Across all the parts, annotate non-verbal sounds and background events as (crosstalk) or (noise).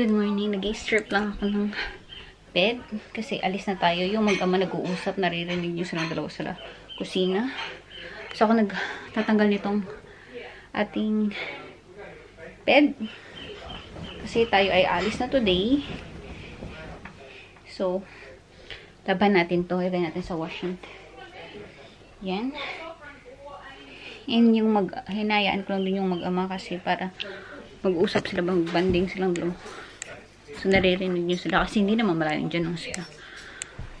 Good morning. Nag-strip lang ako ng bed. Kasi alis na tayo. Yung mag-ama nag-uusap. Naririnig nyo silang dalawa sa kusina. So ako nagtatanggal nitong ating bed. Kasi tayo ay alis na today. So, laban natin to. Ilagay natin sa washing. Yan. And yung mag, hinayaan ko lang din yung mag-ama kasi para mag-usap sila, mag-banding silang dalawa. So, naririnig nyo sila kasi hindi naman malayong dyan lang sila.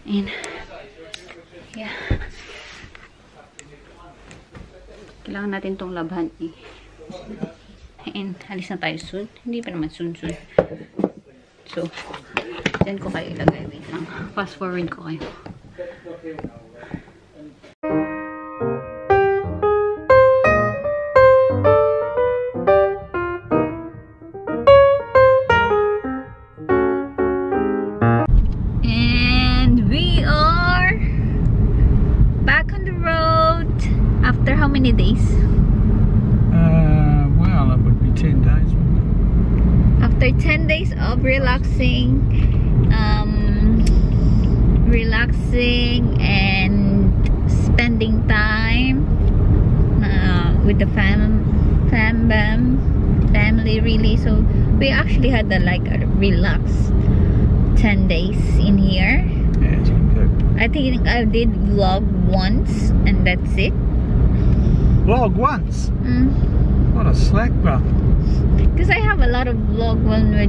And, yeah. Kailangan natin tong labhan eh. And, alis na tayo soon. Hindi pa naman soon soon. So, dyan ko kayo ilagay. Wait lang. Fast forward ko kayo. And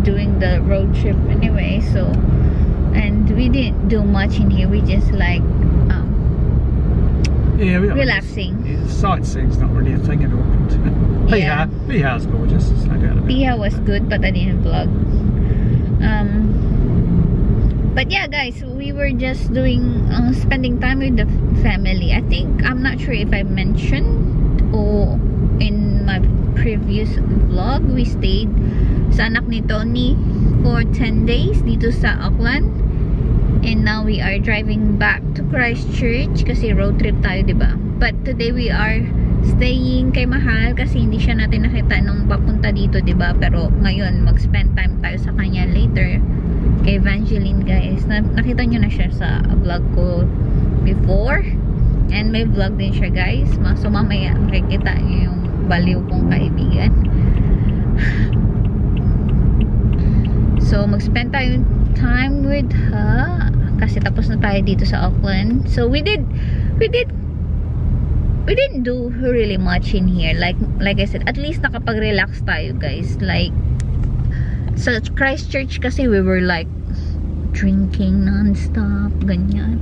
doing the road trip anyway, so and we didn't do much in here. We just like um, Yeah, we relaxing. Yeah, sightseeing's not really a thing in Auckland. (laughs) Yeah. Bihar's gorgeous, there's no doubt about. Pia was good, but I didn't vlog. Um, but yeah, guys, we were just doing uh, spending time with the family. I think I'm not sure if I mentioned or in my previous vlog, we stayed sa anak ni Tony for 10 days dito sa Auckland. And now we are driving back to Christchurch kasi road trip tayo, 'di ba? But today we are staying kay Mahal kasi hindi siya natin nakita nung papunta dito, 'di ba? Pero ngayon mag-spend time tayo sa kanya later kay Evangeline, guys. Na nakita niyo na siya sa vlog ko before. And may vlog din siya, guys. So mamaya makikita niyo yung baliw kong kaibigan. So mag-spend tayo time with her kasi tapos na tayo dito sa Auckland. So we did we did we didn't do really much in here. Like like I said, at least nakapag-relax tayo, guys. Like sa Christchurch kasi we were like drinking non-stop, ganyan.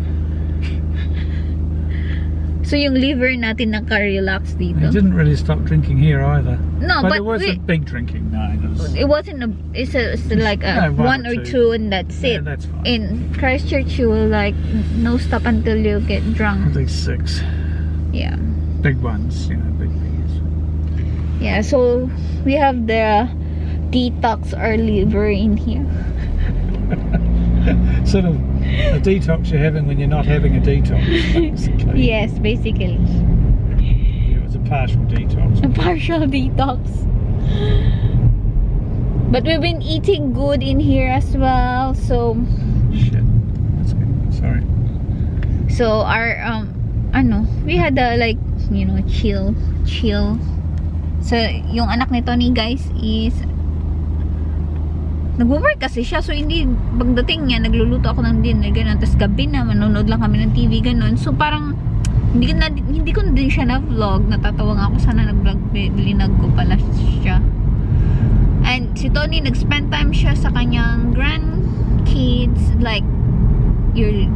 So yung liver natin naka-relax We dito. didn't really stop drinking here either. No, but, but there was we- big drinking night. It was, It wasn't a it's, a, it's like a Yeah, one, one or two. two. and that's yeah, it. that's fine. In Christchurch you will like no stop until you get At drunk. least six. Yeah. Big ones, you know, big beers. Yeah, so we have the detox our liver in here. (laughs) sort of a detox you're having when you're not having a detox. basically. (laughs) Yes, basically. Yeah, it was a partial detox. A partial detox. But we've been eating good in here as well. So Shit. That's good. Sorry. so our um ano, we had a like, you know, chill chill. So yung anak nito ni guys is nagwo-work kasi siya so hindi pagdating niya nagluluto ako ng dinner ganun. Tapos gabi na manonood lang kami ng TV ganun. So parang hindi ko na hindi ko na din siya na vlog natatawa nga ako sana nag vlog bilinag ko pala siya. And si Tony nag-spend time siya sa kanyang grandkids like you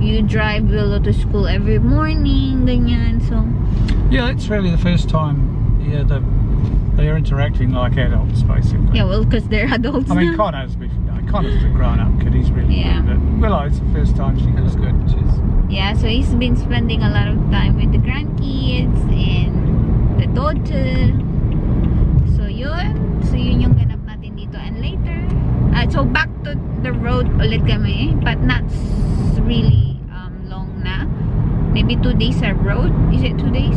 you drive Willow to school every morning ganyan. So Yeah, it's really the first time. Yeah, the, they are interacting like adults, basically. yeah well because they're adults I mean. Connor's been, no, Connor's a grown-up kid. He's really Yeah. good. But Willow, it's the first time she was good. She's Yeah, so he's been spending a lot of time with the grandkids and the daughter. So yun. So yun yung ganap natin dito. And later, uh, so back to the road ulit kami. But not really um, long na. Maybe two days sa road. Is it two days?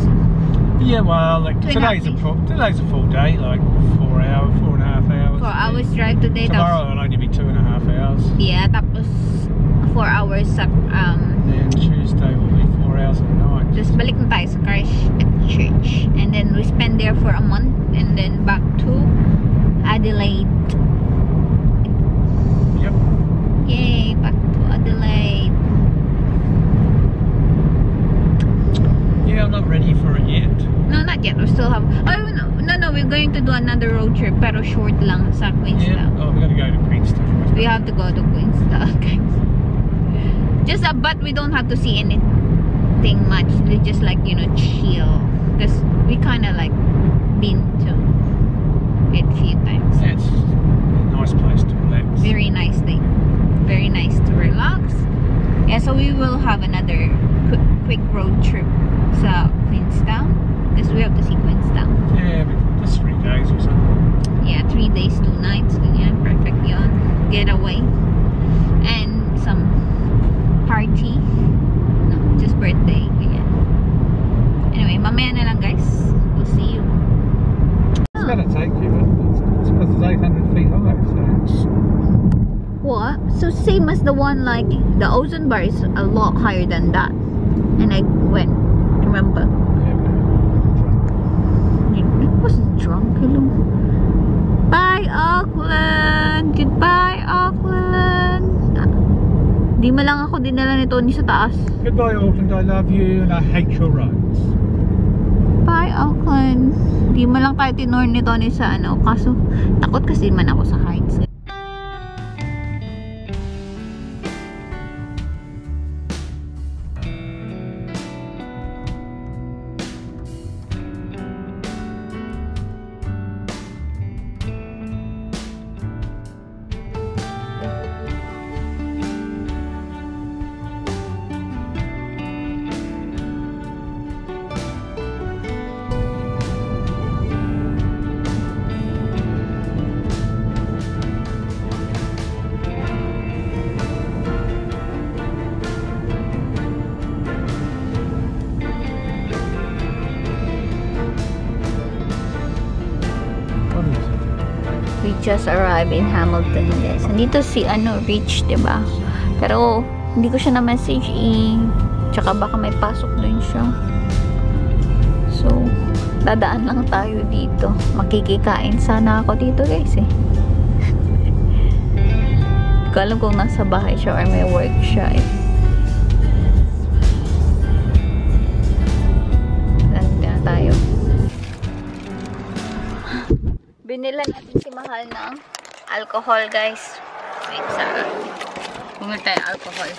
Yeah, well, like, Two and a half today's a full, today's a full day, like four hours, four and a half hours. Four hours drive today. Tomorrow it'll only be two and a half hours. yeah, tapos four hours sa, um, Then Tuesday will be four hours at night. just balik na tayo sa Christ Church. And then we spend there for a month and then back to Adelaide. Yep. Yay, back to Adelaide. Yeah, I'm not ready for it. No, not yet. We still have. Oh no, no, no. We're going to do another road trip, pero short lang sa Yeah. Queenstown. Oh, we've got to go to Queenstown. We have to go to Queenstown, (laughs) guys. Just uh, but we don't have to see anything much. We just like you know chill, cause we kind of like been to it a few times. Yeah, it's a nice place to relax. Very nice thing. Very nice to relax. Yeah, so we will have another quick, road trip sa Queenstown, cause we have to see Queenstown. Yeah, but just three days or something. Yeah, three days, two nights. Ganyan, perfect yun. Getaway. And some party. No, just birthday. Ganyan. Anyway, mamaya na lang guys. We'll see you. It's to take you, it's because it's 800 feet high, so. What? So same as the one like the ozone bar is a lot higher than that. And I went. Remember? Yeah, I wasn't drunk. Hello. Bye, Auckland! Goodbye, Auckland! Di ma lang ako dinala ni Tony sa taas. Goodbye, Auckland. I love you, and I hate your roads. Bye, Auckland. Di ma lang tayo tinor ni Tony sa ano. Kaso, takot kasi man ako sa heights. Just arrived in Hamilton, guys. Nandito si, ano, Rich, ba? Pero, hindi ko siya na-message eh. Tsaka baka may pasok dun siya. So, dadaan lang tayo dito. Makikikain sana ako dito, guys eh. Hindi ko alam kung nasa bahay siya or may work siya eh. Ng alcohol, guys. Wait, sa... Bumili tayo ng alcohol.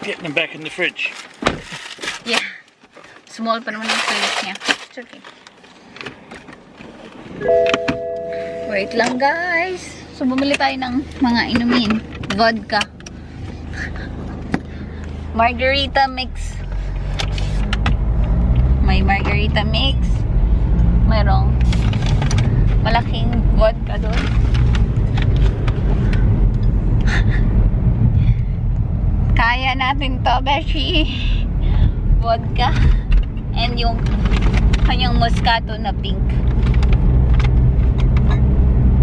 Getting them back in the fridge. Yeah. Small pa naman yung plate niya. It's okay. Wait lang, guys. So, bumili tayo ng mga inumin. Vodka. (laughs) Margarita mix. May margarita mix. Mayroong malaking vodka doon. (laughs) Kaya natin to, Beshi. Vodka. And yung kanyang moscato na pink.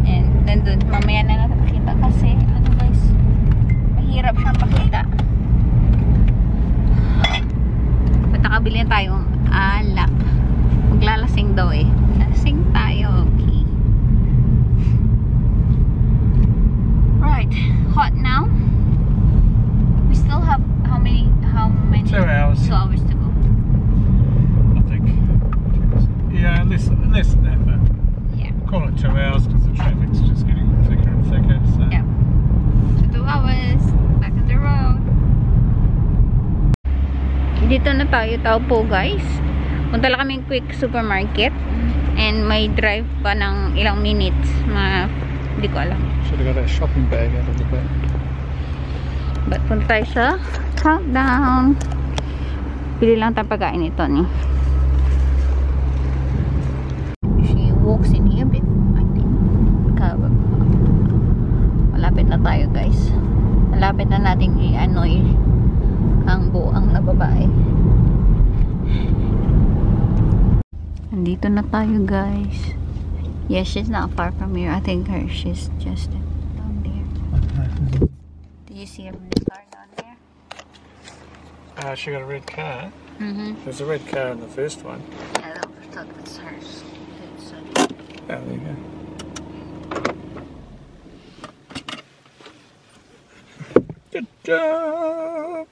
And nandun, mamaya na natin pakita kasi, ano guys, mahirap siyang pakita. Ba't nakabili na tayong alak? Maglalasing daw eh. Lasing tayo, Right, hot now. We still have how many, how many? Two hours. Two hours to go. I think. Yeah, less, less than that, but Yeah. call it two hours because the traffic's just getting thicker and thicker. So. Yeah. So, two hours. Back on the road. Dito na tayo tao po, guys. Punta lang kaming quick supermarket. Mm. And may drive pa ng ilang minutes. Mga, hindi ko alam. Should have got a shopping bag out of the back. But punta tayo sa countdown. Pili lang tayo pagkain nito ni. She walks in here a bit. I think. Malapit na tayo guys. Malapit na nating i-anoy ang buang na babae. Nandito na tayo, guys. Yes, she's not far from here. I think her, she's just down there. Do you see a red car down there? Uh, she got a red car. Mm-hmm. There's a red car in the first one. I thought it's hers. It's, uh, Oh, there you go. Good job.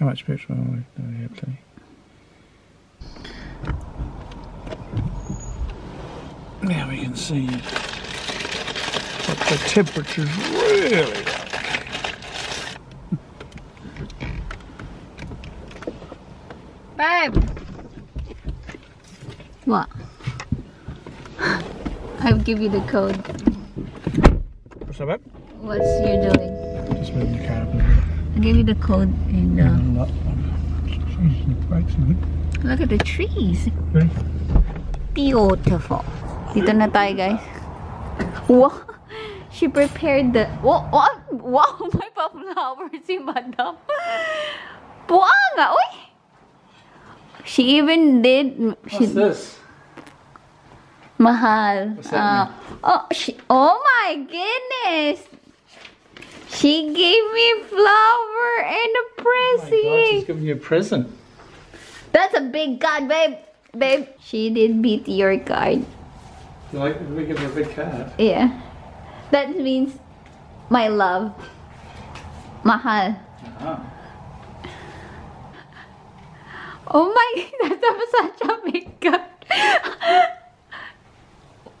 How much petrol do we have to? Now we can see what the temperature's really like. Babe! What? I'll give you the code. What's up, babe? What's you doing? Just moving the car up a I'll give you the code and uh, little the brakes are good. look at the trees. Ready? Beautiful. Dito na tayo, guys. Wow! (laughs) She prepared the... Wow! Wow! (laughs) wow may pa-flower si madam. Buanga! Uy! She even did... She, What's this? Mahal. What's that Ah, oh, she, oh my goodness! She gave me flower and a Oh my God, present. she's giving you a present. That's a big card, babe. Babe, she did beat your card. You like, we give her a big card. Yeah. That means my love. Mahal. Ah. Oh my, (laughs) that's such a big card.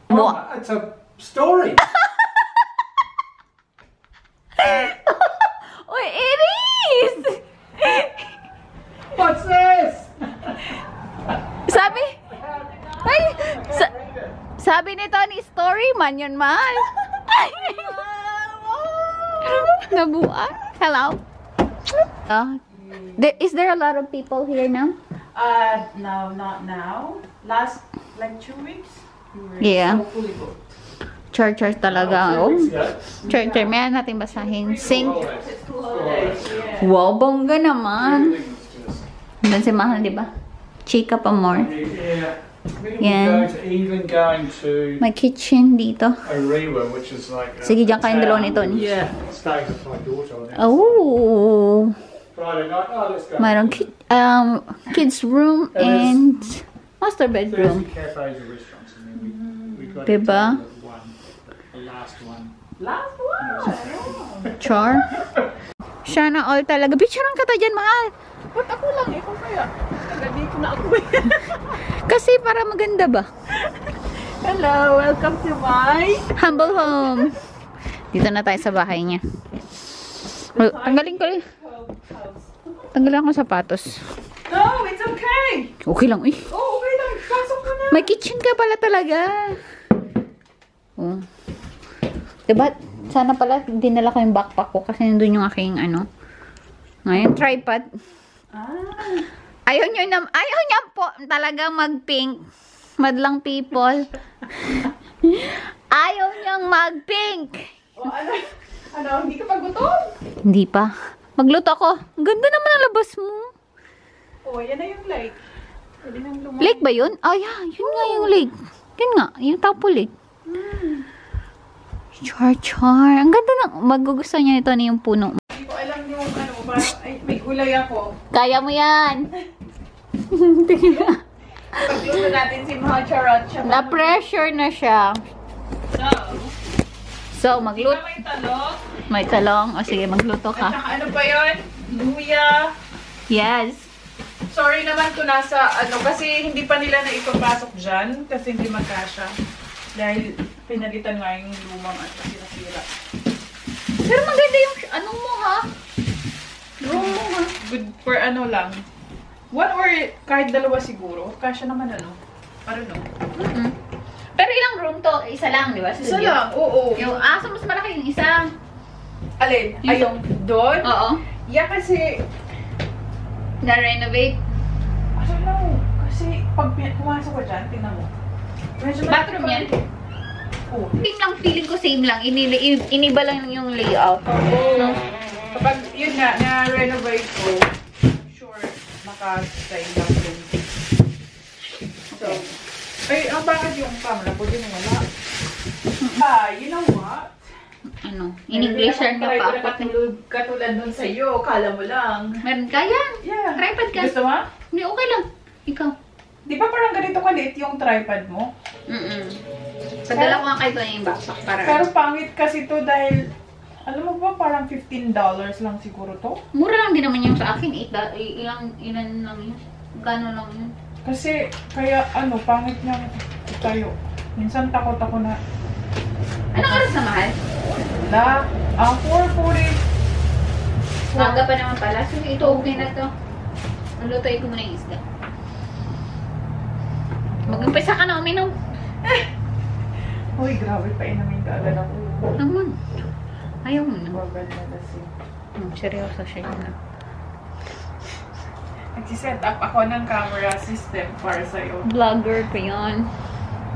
What? It's a story. (laughs) Story man yun, mahal. Nabuan. Hello? Uh, there, is there a lot of people here now? Uh, no, not now. Last, like two weeks, we were Yeah. so fully booked. Church, church talaga. Oh. Yeah. Church, church. May natin basahin. Yeah. Wow, bongga naman. Doon si Mahal, di ba? Chika pa more. Yeah. To May kitchen dito. Ariwa, which is like. a Sige, diyan kayong dalawa nito. Yeah. Oh. Oh. Mayroong ki- um, kids room (laughs) and master bedroom. cafes and restaurants, and then we, we got Diba? last one. Last one. (laughs) Char. (laughs) Sana all talaga. Picturean ka ta dyan, mahal. Ba't ako lang eh? Kung kaya, nagadi ko na ako. (laughs) Kasi para maganda ba? Hello, welcome to my... Humble home. Dito na tayo sa bahay niya. Tanggalin ko rin. Tanggalin ko sapatos. No, it's okay. Okay lang, eh. Oh, okay lang. Pasok mo na. May kitchen ka pala talaga. Oh. Diba? Sana pala dinala ko yung backpack ko kasi nandun yung aking ano. Ngayon, tripod. Ah. Ayaw nyo na, ayaw niya po talaga mag-pink. Madlang people. ayaw niyang mag-pink. Oh, ano? Ano, hindi ka pa gutom? Hindi pa. Magluto ako. Ang ganda naman ang labas mo. Oh, yan na yung lake. Pwede nang lumayo. Lake ba yun? Oh, yeah. Yun nga yung lake. Yun nga. Yung Tapo Lake. Char, char. Ang ganda ng... Magugustuhan niya ito na yung puno. Hindi ko alam yung ano, parang, ay, may gulay ako. Kaya mo yan. (laughs) Pagluto natin si Mahal Charot. Na-pressure na siya. So, So, ba magluto. may talong? May talong. O sige, magluto At ka. saka ano pa yun? Luya. Yes. Sorry naman kung nasa ano, kasi hindi pa nila na ipapasok dyan. Kasi hindi magkasya. Dahil pinalitan nga yung lumang at nasira-sira. Pero maganda yung ano mo ha. Room mo ha. Good for ano lang. One or kahit dalawa siguro. Kasya naman ano. Don't know. Mm-mm. Pero ilang room to? Isa lang, di ba? Isa lang, oo. Yung, ah, so mas malaki yung isa. Alin? Yung Ayun. Doon? Oo. Yeah, kasi Na-renovate. I don't know. Kasi pag pi- pumasok ka dyan, tingnan mo. Medyo Bathroom yan? Oo. Same lang, feeling ko same lang. Ini i- iniba lang yung layout. Oo. Kapag yun nga, na-renovate ko, sure, sa ilang room. So, ay, ang bakit yung camera ko din wala? Ah, you know what? Ano? In-Englisher ka pa. Katulad, katulad nun sa iyo, kala mo lang. Meron ka yan. Yeah. Tripod ka. Gusto mo? Hindi, okay lang. Ikaw. Di ba parang ganito kaliit yung tripod mo? Mm-mm. Padala ko nga kayo yung backpack para... Pero pangit kasi to dahil, alam mo ba, parang $15 lang siguro to? Mura lang din naman yung sa akin. Eh. Da- i- ilang, ilan lang yun. Gano'n lang yun. Kasi, kaya ano, pangit niyang tayo. Minsan takot ako na, Anong oras na mahal? na, ang 440, Maaga pa naman pala. So, ito okay na to. Lutuin ko muna yung isda. Mag-umpisa ka na uminom. Uy, grabe pa inamin ka agad ako. Naman. Ayaw mo na. Bagal na kasi. Hmm, seryoso siya yun. Nagsiset up ako ng camera system para sa'yo. Vlogger ko yan.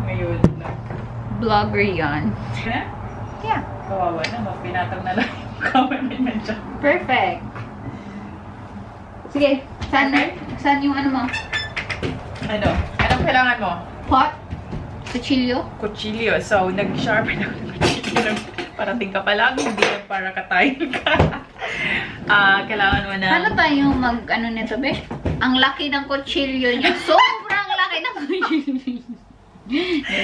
Ngayon lang. Vlogger yan. Na? Yeah. Kawawa naman, pinatang na lang yung camera niya. Perfect. Sige, saan, Okay. saan yung ano mo? Ano? Anong kailangan mo? Pot? Cuchillo? Kutsilyo. So, nag-sharpen ako ng kutsilyo. Parating ka pa lang, hindi lang para katayin ka. (laughs) Ah, kailangan mo na... Paano tayo mag, ano nito, be? Ang laki ng kutsilyo niya. Sobrang laki ng kutsilyo.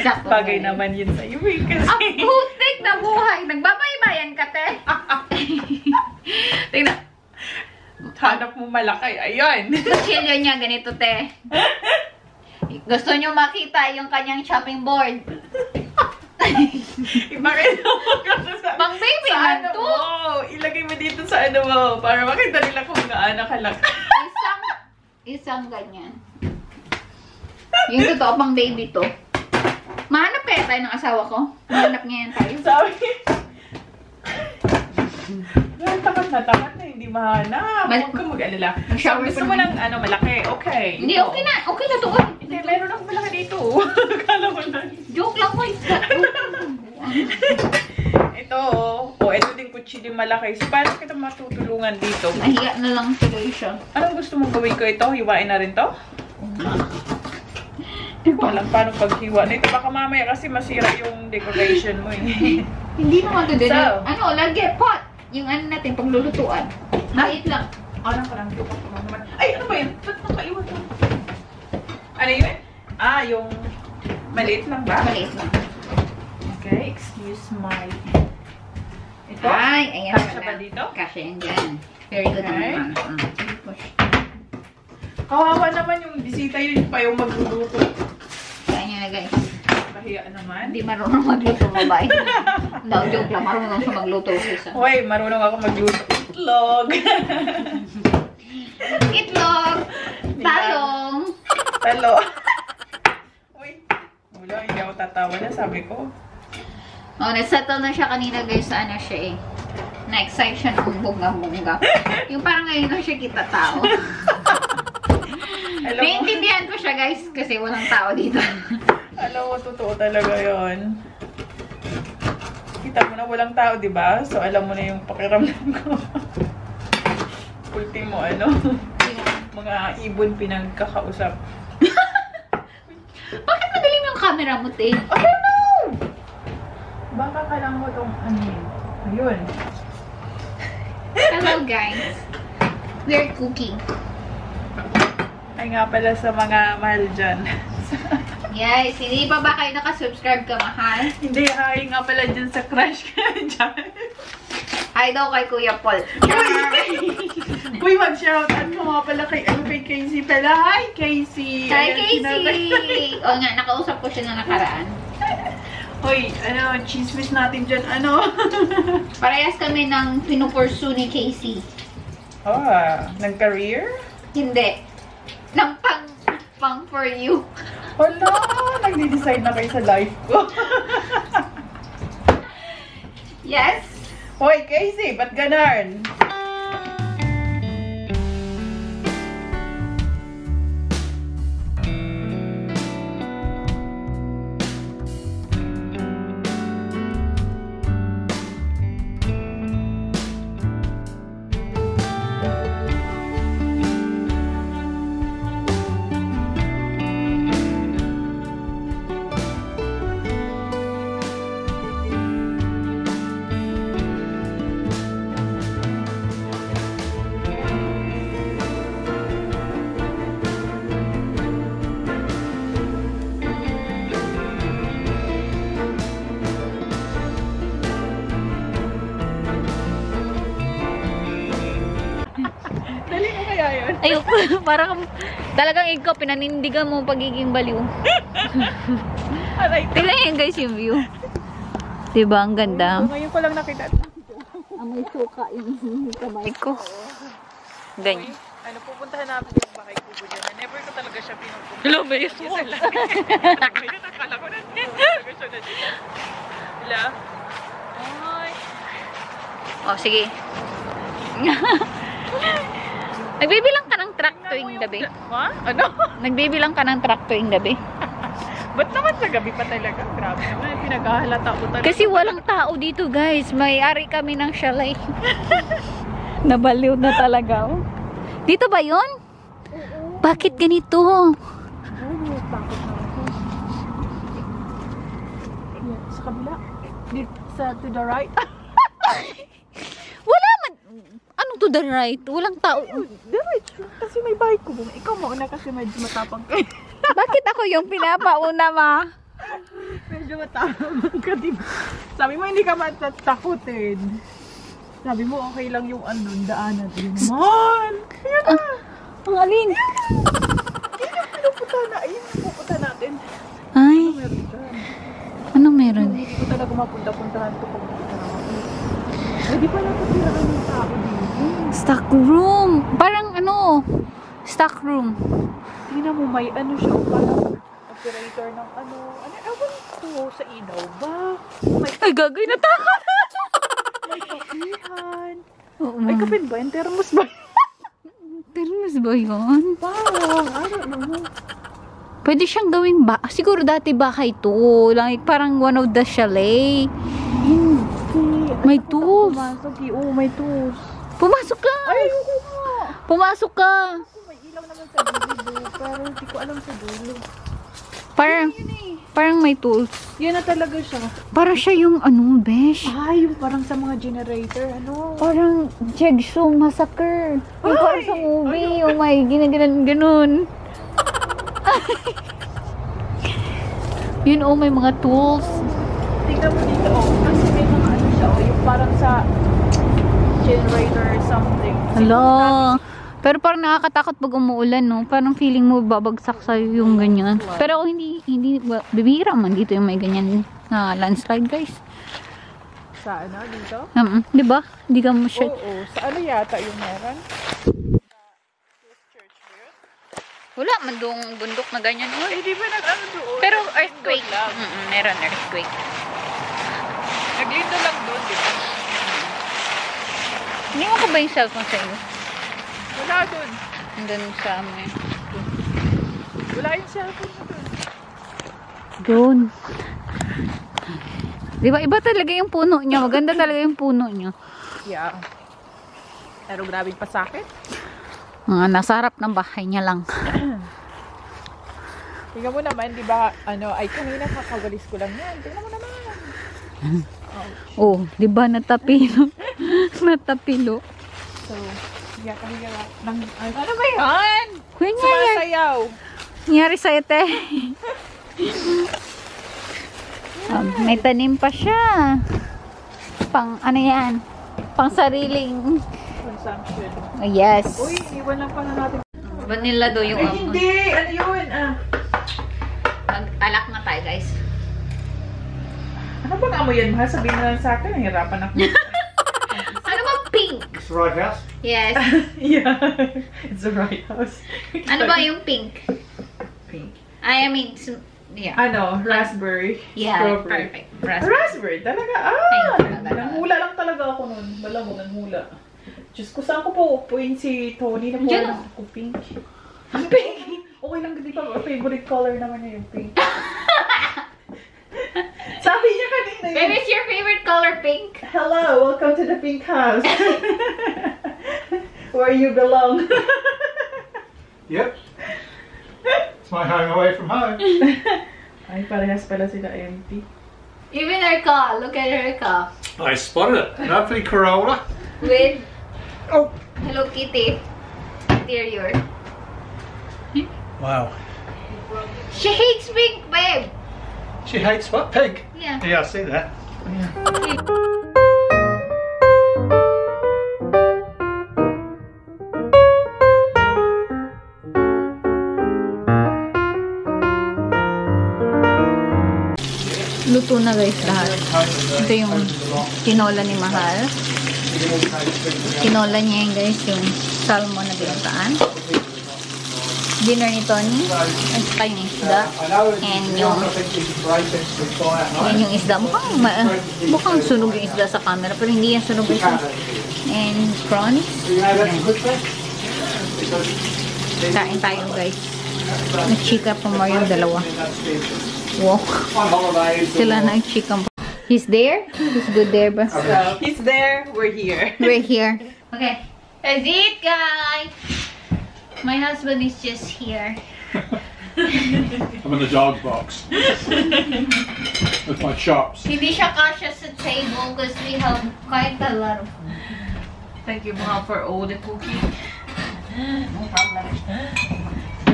Sakto. (laughs) Bagay naman yun sa iyo eh, kasi... Ang putik na buhay. Nagbabaybayan ka, te. (laughs) Tingnan. Hanap mo malaki. Ayun. Kutsilyo niya, ganito, te. Gusto niyo makita yung kanyang chopping board. Ipakita mo kasi sa... Pang baby sa man ano to. mo. Ilagay mo dito sa ano mo. Para makita nila kung gaano kalaki. Isang, isang ganyan. Yung totoo pang baby to. Mahanap kaya tayo ng asawa ko? Mahanap ngayon tayo. Sabi... Well, tapat na tapat na, hindi mahanap. Mal- Huwag ka mag-alala. Gusto mo naman. ng ano, malaki. Okay. Hindi, okay na. Okay na to. Hindi, meron akong malaki dito. Kala mo na. Joke lang ko. (laughs) Ito, oh. Oh, ito din kutsilyo malaki. So, paano kita matutulungan dito? Nahiya na lang tuloy siya. Anong gusto mong gawin ko ito? Hiwain na rin to? Hindi ko alam paano paghiwa nito. Baka mamaya kasi masira yung decoration mo eh. (laughs) Hindi naman to din. So? ano, lagi pot. Yung ano natin, paglulutuan. Mait lang. Alam ko lang, ko lang naman. Ay, ano ba yun? Ba't nakaiwan ko? Ano yun? Ah, yung maliit lang ba? Maliit lang. Okay, excuse my... Ito? Ay, ayan Kasya pala. ba dito? Kasya yan dyan. Very good Okay. naman. Mm. Push. Kawawa naman yung bisita yun pa yung magluluto. Kaya niya na guys. Kahiya naman. Hindi marunong magluto mabay. Daw (laughs) joke lang, marunong siya magluto. Hoy, marunong ako magluto. Itlog. (laughs) Itlog! Talo. (laughs) Uy, wala, hindi ako tatawa na, sabi ko. Oh, nagsettle na siya kanina guys sa ano siya eh. Na-excite siya ng bunga-bunga. (laughs) Yung parang ngayon na siya kita tao. (laughs) Naiintindihan ko siya guys kasi walang tao dito. alam mo, totoo talaga yon. Kita mo na walang tao, di ba? So, alam mo na yung pakiramdam ko. Ultimo, ano, mga ibon pinagkakausap. (laughs) Bakit madilim yung camera mo, te? I don't know! Baka kailangan mo itong, ano yun? Ayun. Hello guys. We're cooking. Ay nga pala sa mga mahal dyan. (laughs) Guys, hindi pa ba kayo nakasubscribe ka, mahal? Hindi, hi nga pala dyan sa crush ka (laughs) dyan. Hi daw kay Kuya Paul. Uy, mag-shout ko nga pala kay, ano, kay Casey pala. Hi, Casey! Hi, Ayan, Casey! o nga, nakausap ko siya na nakaraan. (laughs) Hoy, ano, chismis natin dyan, ano? (laughs) Parehas kami ng pinupursu ni Casey. ah, nag-career? Hindi. Nang pang, pang for you. Wala, nagde-decide na kayo sa life ko. (laughs) Yes? Hoy, Casey, ba't ganon? Ayoko, (laughs) parang talagang ikaw pinanindigan mo pagiging baliw. Aray. Tingnan yun guys yung view. Diba? Ang ganda. Ngayon ko lang nakita. Amoy suka yung kamay ko. Ganyan. Ano, pupuntahan namin yung bahay kubo dyan. Never ko talaga siya pinupunta. Hello, base Yes, lang. (laughs) Ngayon, akala ko na talaga siya na dito. Wala. Ay. Oh, sige. (laughs) Nagbibilang ka ng truck tuwing gabi. Ha? Ano? Nagbibilang ka ng truck tuwing gabi. (laughs) Ba't naman sa gabi pa talaga? Grabe naman. Pinaghahalata ko talaga. Kasi walang tao dito guys. May-ari kami ng chalet. (laughs) Nabaliw na talaga. Oh. Dito ba? Bakit ganito? Ay, bakit na ako? Yeah, sa kabila. Sa to the right. (laughs) Man. Ano to the right? Walang tao. the right. Kasi may bahay kubo. Ikaw mauna kasi medyo matapang ka. (laughs) Bakit ako yung pinapauna ma? medyo matapang ka, di ba? Sabi mo hindi ka matatakutin. Sabi mo okay lang yung ano, daanan. Yun naman! Kaya na! Ang alin? Ayun ang pinupunta na. Ayun ang pupunta natin. Ay, Meron dyan. ano meron? Hindi ko talaga mapunta-puntahan to pag. Hindi pa natutirahan ng tao dito. Stock room. Parang ano? Stock room. Tingnan mo, may ano siya, o parang operator ng ano, ano, ewan ko, sa ilaw ba? May, Ay, gagawin na may kapihan. Oo, Ay, kapin ba? Yung thermos ba? Termos ba yun? Parang, I don't know. Pwede siyang gawing ba? Siguro dati bahay to. Like, parang one of the chalet. Hindi. May Ay, tools. Pumasok eh. Oo, may tools. Pumasok ka! Ay, ayoko nga. Pumasok ka! Ako, may ilaw naman sa dulo, pero hindi ko alam sa dulo. Parang, Yun eh. parang may tools. Yan na talaga siya. Parang siya yung ano, besh. Ay, yung parang sa mga generator, ano. Parang Jigsaw Massacre. Yung Ay! parang sa movie. Oh my, ginaganon ganun. (laughs) Yun oh, may mga tools. Tingnan mo dito, oh. Kasi may mga ano siya, oh. Yung parang sa generator or something. Hala. Pero parang nakakatakot pag umuulan, no? Parang feeling mo babagsak sa yung ganyan. Pero hindi, hindi, ba- bibira man dito yung may ganyan na landslide, guys. Sa ano, dito? Um, di ba? Hindi ka mo siya. Oo, sa ano yata yung meron? Wala man doong bundok na ganyan. Eh, di ba nag-ano doon? Pero earthquake. Lang. Mm meron earthquake. Naglindo lang doon, di ba? Hindi mo ko ba yung cellphone sa iyo? Wala doon. Nandun sa amin. Wala yung cellphone mo doon. Doon. Di ba? Iba talaga yung puno niya. Maganda talaga yung puno niya. Yeah. Pero grabing pasakit. Mga nasa harap ng bahay niya lang. Tingnan mo naman, di ba, ano, ay kanina kakagalis ko lang yan. Tingnan mo naman. Oh, di ba natapilo? (laughs) natapilo. So, yeah, kahiya lang. Ano, ba yan? Kuya nangyari, Sumasayaw. nangyari sa'yo, te. Um, (laughs) may tanim pa siya. Pang, ano yan? Pang sariling. Consumption. Oh, yes. Uy, iwan lang pala natin. Vanilla do yung Ay, amoy. hindi! Ano yun? Ah. Mag-alak na tayo, guys. Ano bang amoy yan, mahal? Sabihin mo lang sa akin, nahirapan ako. (laughs) Ano ba pink? It's the right house. Yes. (laughs) yeah. It's the right house. Ano ba yung pink? Pink. I mean, yeah. Ano? Raspberry. Yeah, Strawberry. perfect. Raspberry. Raspberry, talaga. Ah! Nanghula lang talaga ako nun. Malamang nanghula. Diyos ko, saan ko po upuin si Tony na po Diyan, ako pink? Pink! (laughs) Okay lang, di ba? Favorite color naman niya yung pink. Sabi niya kanina yun. Baby, is your favorite color pink? Hello, welcome to the pink house. (laughs) Where you belong. (laughs) Yep. It's my home away from home. (laughs) Ay, parehas pala sila empty. Even her car. Look at her car. I spotted it. Lovely Corolla. With Oh. Hello Kitty interior. Wow. She hates pink, babe. She hates what? Pig? Yeah. Yeah, I see that. Yeah. luto na guys lahat. Ito yung tinola ni Mahal. Tinola niya yun guys, yung salmon na binataan. Dinner ni Tony. At saka yung isda. And yung, yan yung isda. Mukhang, ma- mukhang sunog yung isda sa camera. Pero hindi yan sunog isda. And prawns. Kain tayo guys. Nag-chika pa mo yung dalawa. Wow. Sila nag-chika pa. He's there? He's good there ba? So, he's there, we're here. We're here. (laughs) Okay. That's it, guys. My husband is just here. (laughs) I'm in the dog box with my chops. Hindi siya kasha sa table because we have quite a lot of Thank you, Mom, for all the cooking. No problem.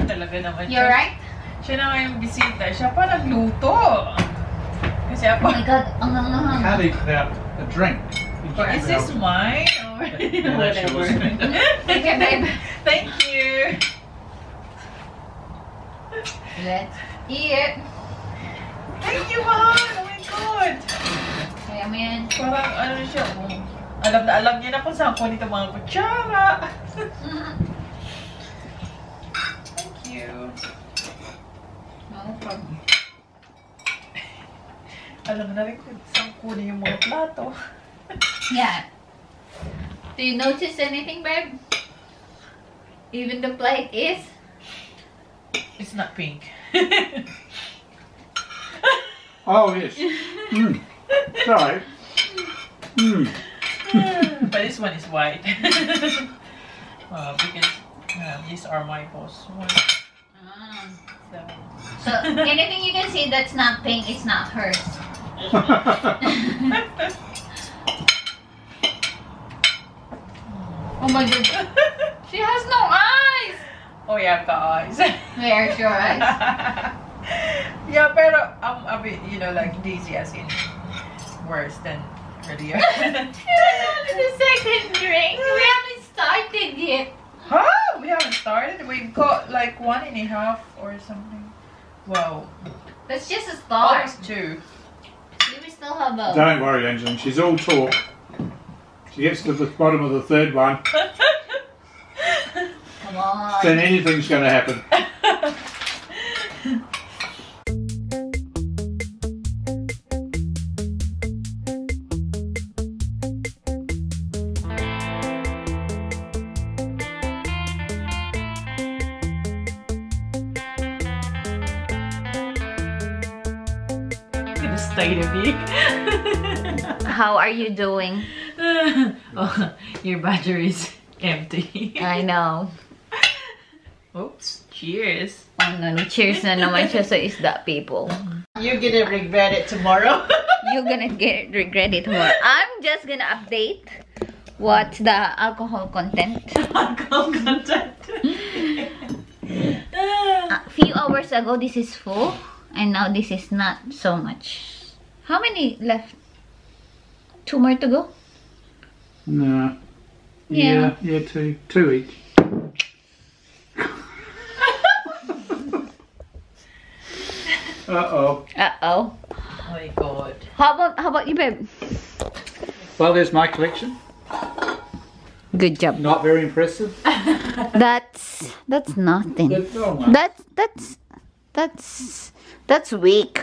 Talaga naman You're siya. right? Siya na nga yung bisita. Siya pa nagluto. Kasi Oh ako, my god, ang nanghang. Can't eat without a drink. Can't is this mine or whatever? (laughs) Okay, babe. Thank you. Let's eat. Thank you, Mom. Oh my God. Kaya mo yan. Parang ano siya, oh. alam na alam niya na kung saan ko nito mga kutsara. Thank you. No problem. Alam na rin kung saan kunin yung mga plato. Yeah. Do you notice anything, babe? Even the plate is? It's not pink. (laughs) Oh, yes. Mm. Sorry. Mm. (laughs) but this one is white. (laughs) uh, because uh, these are my boss one. So. So, anything you can see that's not pink, it's not hers. Oh my god. She has no eyes! Oh yeah, guys. Where's your eyes? (laughs) yeah, pero I'm um, a bit, you know, like dizzy as in worse than earlier. (laughs) It's only the second drink. We (laughs) haven't started yet. huh? We haven't started. We've got like one and a half or something. Wow. That's just a oh, start. Almost two. We still have a... Don't worry, Angeline. She's all talk. She gets to the bottom of the third one, Come on. then anything's going to happen. (laughs) the state of you. (laughs) How are you doing? (laughs) oh, your battery is empty. I know. Oops. Cheers. Oh no, cheers na naman siya sa isda people. (laughs) You're gonna regret it tomorrow. (laughs) You're gonna get regret it more. I'm just gonna update what's the alcohol content. (laughs) Alcohol content. A few hours ago, this is full, and now this is not so much. How many left? Two more to go? No. Yeah. Yeah, yeah, two. Two each. Uh-oh. Uh-oh. oh my god. How about, how about you, babe? Well, there's my collection. Good job. Not very impressive. (laughs) That's, that's nothing. But, oh, That's, that's, that's, that's weak.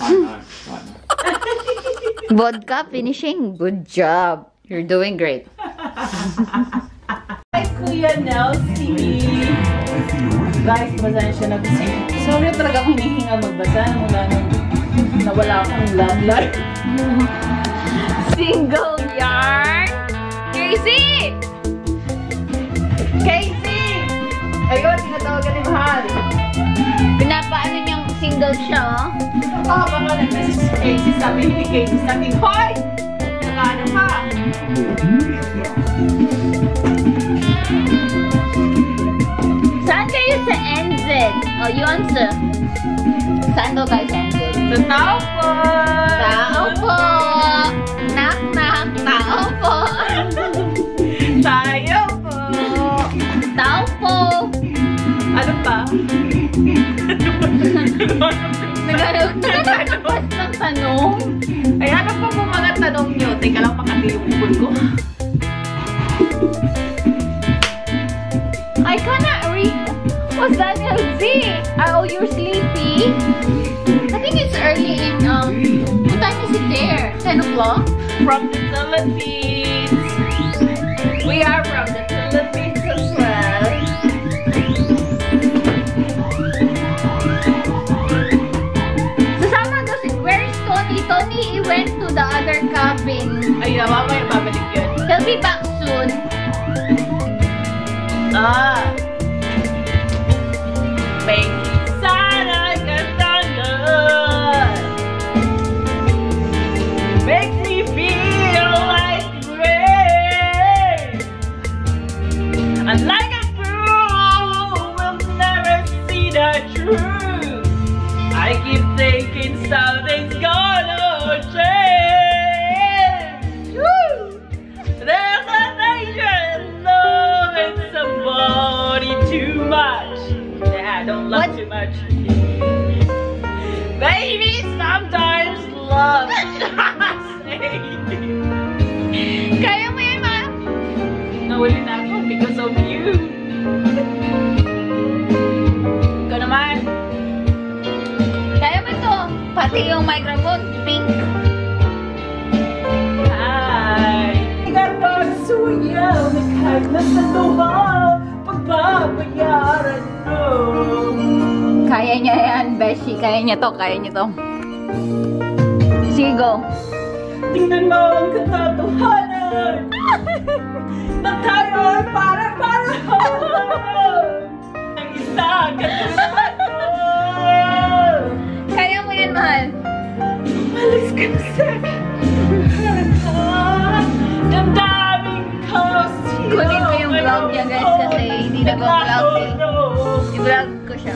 I know, I know. (laughs) (laughs) Vodka finishing. Good job. You're doing great. Hi, Kuya Nelsie! Guys, basahin siya ng Sorry talaga akong hinihinga magbasa mula nung nawala akong love life. (laughs) Single yarn. Casey! Casey! Ayun, tinatawagan ni Mahal. Pinapaano niyang single siya, oh? Ah, baka nag-message si Casey, sabi ni Casey sa akin, Hoy! Nakaano ka? Answer. Saan daw sa NZ? Sa tao po! Tao po! Knock, knock. Tao po! Tayo po! Tao po! Ano pa? Naghanap ng tanong. Ay, hanap pa po mga tanong nyo. Teka lang, ipon ko. I cannot What's Daniel Z? Oh, you're sleepy? I think it's early in, um, what time is it there? 10 o'clock? From the Philippines. We are from the Philippines as well. Susama does Where is Tony? Tony, he went to the other cabin. Ay, mamaya babalik yun. He'll be back soon. Ah. Bye. Na sa akin. Damdamin ko. Kunin ko yung vlog niya, guys, kasi hindi nag-vlog eh. I-vlog ko siya.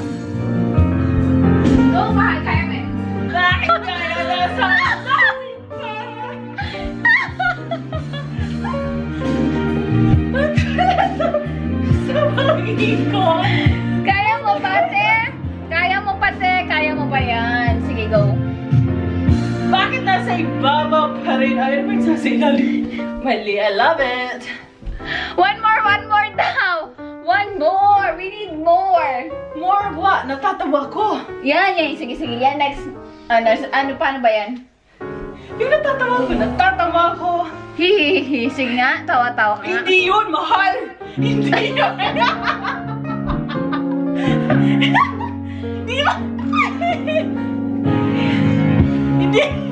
Go, mahal. Kaya mo yan. Bakit kaya pa? (laughs) Sa pag-ikot. Kaya nasa ibaba pa rin? Ayaw mo sa sinali. Mali, I love it. One more, one more daw. One more. We need more. More what? Natatawa ko. Yan, yan. Sige, sige. Yan, next. Ano, ano, paano ba yan? Yung natatawa ko, natatawa ko. Hihihi. Sige nga, tawa-tawa ka nga. Hindi yun, mahal! Hindi yun! Hindi ba? (laughs) Hindi.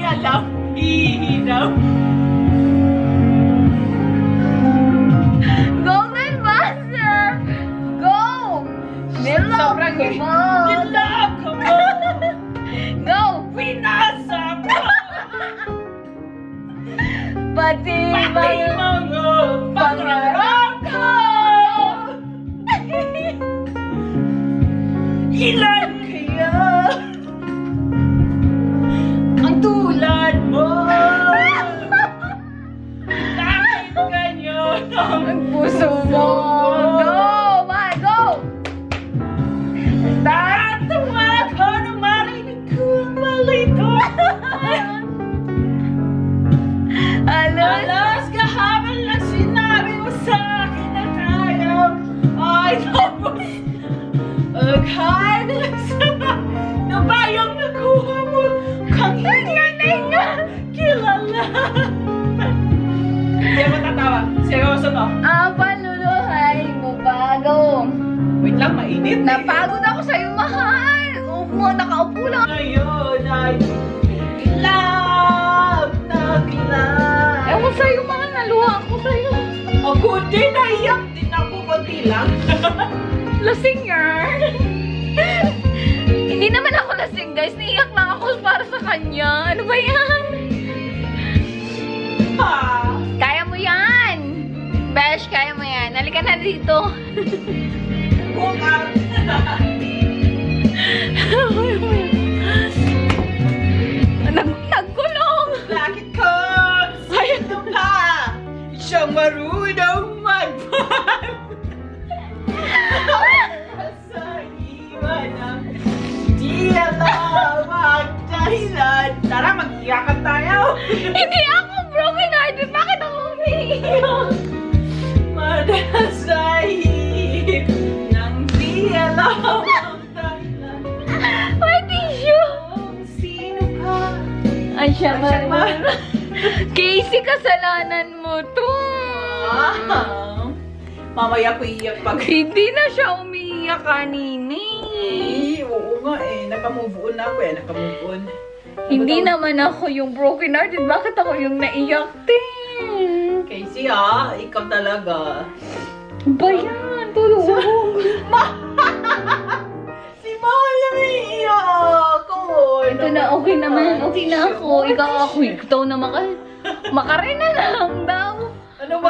Hindi alam. Hihi daw. Golden Buzzer! Go! Nilok Sobrang mo! Nilak ko mo! Go! Pinasa ko! Pati ang Ang mainit. Napagod ako sa'yo, mahal. Upo, nakaupo lang. Ngayon ay kilab na kilab. Ewan sa'yo, mahal. Naluha ako sa'yo. Ako din, naiyak din ako konti lang. (laughs) Lasing yarn. (laughs) Hindi naman ako lasing, guys. Naiyak lang ako para sa kanya. Ano ba yan? Ha? Kaya mo yan. Besh, kaya mo yan. Halika na dito. Kung. (laughs) (laughs) Nag nagkulong. Bakit ko sa'yo pa? Siyang marunong magpan. Sa iwan ng di alam ang dahilan. Tara, mag-iyakan tayo. Hindi ako broken hearted. Bakit ako umiiyak? May tissue. Sino ka? Ay, siya ba? (laughs) Casey, kasalanan mo to. Ah, Mamaya ko iyak pag... Hindi na siya umiiyak kanina. eh. Oo nga eh. Naka-move on na ako eh. Naka-move on. Hindi naman ako yung broken hearted. Bakit ako yung naiyak din? Casey ah, ikaw talaga. Ba yan? Tulog. (laughs) Si Mahal na may iyak. Oh, Ito na, okay naman. Okay na ako. Ikaw ako. Ikaw na maka... Makarena lang daw. Ano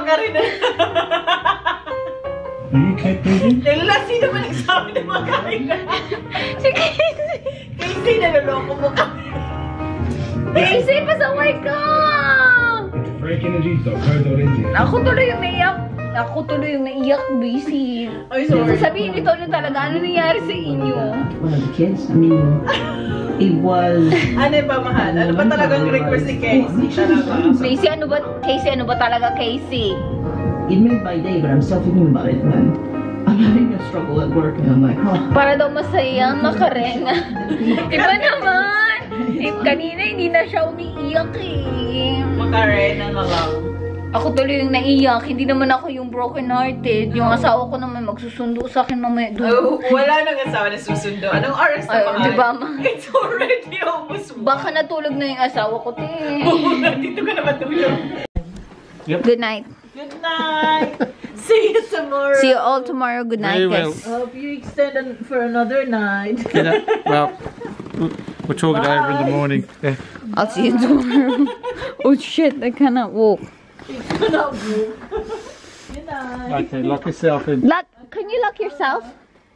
breathing? Dahil sino ba nagsabi na makain na? Si Casey. Casey, naloloko mo ka. Casey, pasaway ka! breakenergy.co.nz. Ako tuloy yung naiyak. Ako tuloy yung naiyak, busy. Ay, sorry. Sabihin ito nyo talaga, ano nangyari sa inyo? the kids. I mean, (laughs) it was. Ano ba, mahal? Ano ba talagang request ni Casey? Talaga. Casey, ano ba? Casey, ano ba talaga, Casey? It made my day, but I'm still thinking about it when I'm having a struggle at work, and I'm like, oh. Para daw masaya, makarena. (laughs) Iba naman! Eh, kanina hindi na siya umiiyak eh. Makarena na lang. Ako tuloy yung naiyak, hindi naman ako yung broken hearted. Yung asawa ko naman magsusundo sa akin mamaya doon. Oh, wala nang asawa na susundo. Anong oras na mahal? di ba, ma? It's already almost one. Baka natulog na yung asawa ko, te. Oo, nandito ka na matulog. Good night. Good night. See you tomorrow. See you all tomorrow. Good night, Very well. guys. Hope you extend it for another night. Well, we'll talk it over in the morning. Yeah. I'll see you tomorrow. (laughs) oh shit, I cannot walk. Good night. Okay, lock yourself in. Lock, can you lock yourself?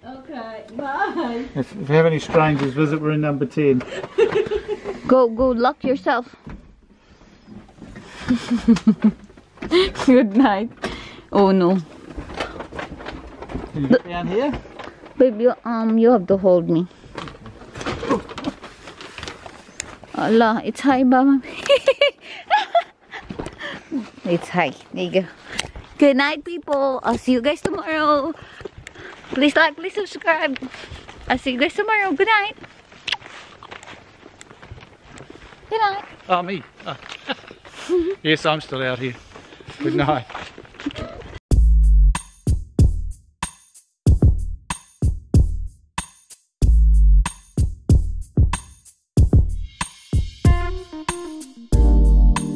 Okay, bye. If, if you have any strangers visit, we're in number 10. Go, go, lock yourself. (laughs) Good night. Oh no. Can you get down here? Babe, you, um, you have to hold me. Allah, it's high, Baba. (laughs) it's high. There you go. Good night, people. I'll see you guys tomorrow. Please like, please subscribe. I'll see you guys tomorrow. Good night. Good night. Oh, me. Oh. (laughs) yes, I'm still out here. Good night. (laughs)